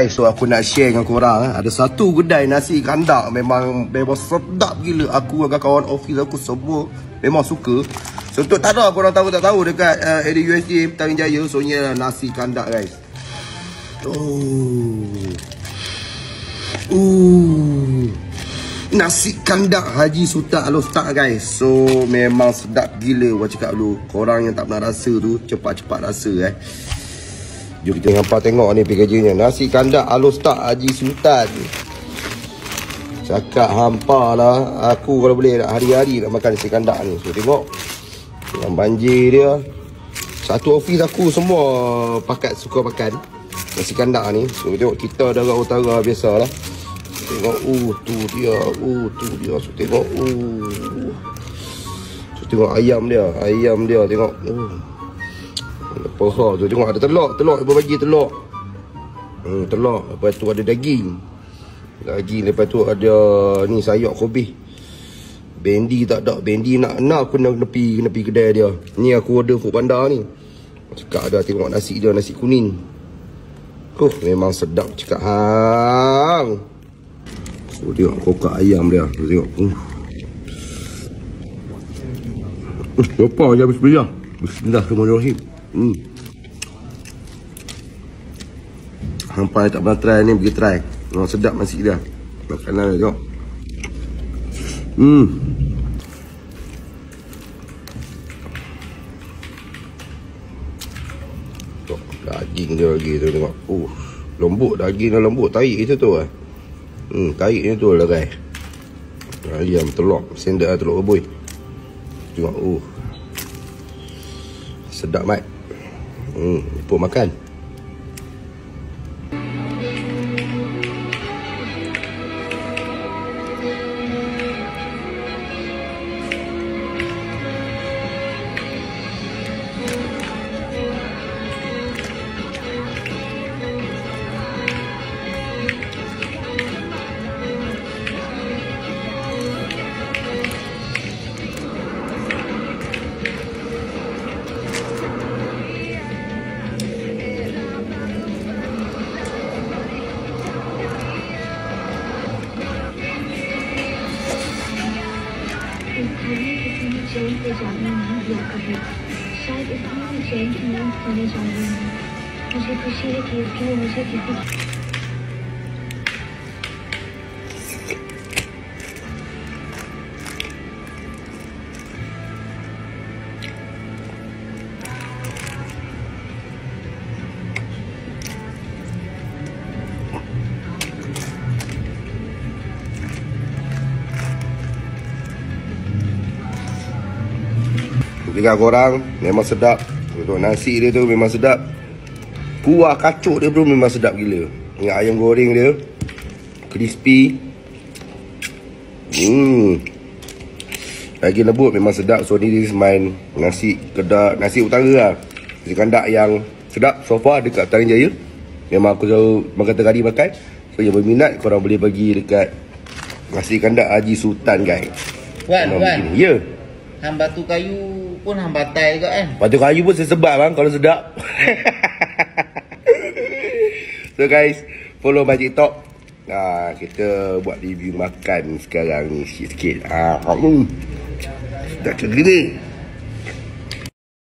Guys, so aku nak share dengan korang eh. Ada satu kedai nasi kandak memang memang sedap gila. Aku dengan kawan office aku semua memang suka. So untuk tak tahu korang tahu tak tahu dekat uh, area USJ Petaring Jaya so ni nasi kandak guys. Oh. Uh. Nasi kandak Haji Sultan Al-Ustaz guys. So memang sedap gila gua cakap dulu. Korang yang tak pernah rasa tu cepat-cepat rasa eh. Jom kita hampa tengok ni PKJ-nya. Nasi kandak Alostak Haji Sultan. Cakap hampa lah. Aku kalau boleh hari-hari nak makan nasi kandak ni. So tengok. Dengan banjir dia. Satu ofis aku semua pakat suka makan. Nasi kandak ni. So tengok kita darah utara biasa lah. Tengok. Uh tu dia. Uh tu dia. So tengok. Uh. So tengok ayam dia. Ayam dia tengok. Uh. Poha tu tengok ada telur, telur ibu bagi telur. Hmm, telur, lepas tu ada daging. Daging lepas tu ada ni sayur kobe. Bendi tak ada, bendi nak nak aku nak nepi nepi kedai dia. Ni aku order food bandar ni. Cakap ada tengok nasi dia, nasi kuning. Huh, memang sedap cakap hang. So tengok kokak ayam dia, tu tengok. Uh. Uh, lupa je bismillah. Bismillahirrahmanirrahim. Hmm. Hampa tak pernah try ni pergi try. Memang sedap nasi dia. Makanan dia tengok. Hmm. Tengok daging dia lagi tu tengok. Uh, lembut daging dia lembut. Tarik itu tu eh. Hmm, tarik ni tu lah guys. Ayam telur. Sendak telur rebui. Tengok. Uh. Sedap mat. Hmm, pun makan. चैन से जाने नहीं दिया कभी। शायद इसलिए मैं चैन की नींद सोने जा रही हूँ। मुझे खुशी है कि इसके लिए मुझे किसी Dengar korang Memang sedap. Untuk nasi dia tu memang sedap. Kuah kacuk dia pun memang sedap gila. Dengan ayam goreng dia Crispy. Hmm. Lagi lembut memang sedap. So ni is main Nasi kedak Nasi utara lah. Nasi kandak yang Sedap. So far dekat Taring Jaya. Memang aku selalu Makan tengah makan. So yang berminat Korang boleh bagi dekat Nasi kandak Haji Sultan guys. Wan, Wan. Ya Hang batu kayu pun hang batai juga kan? Batu kayu pun sesebat bang kalau sedap. so guys, follow my TikTok. Nah, kita buat review makan sekarang ni sikit-sikit. Ah, hmm. Dah cegini.